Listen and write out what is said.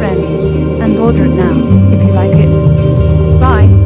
friends, and order it now, if you like it. Bye.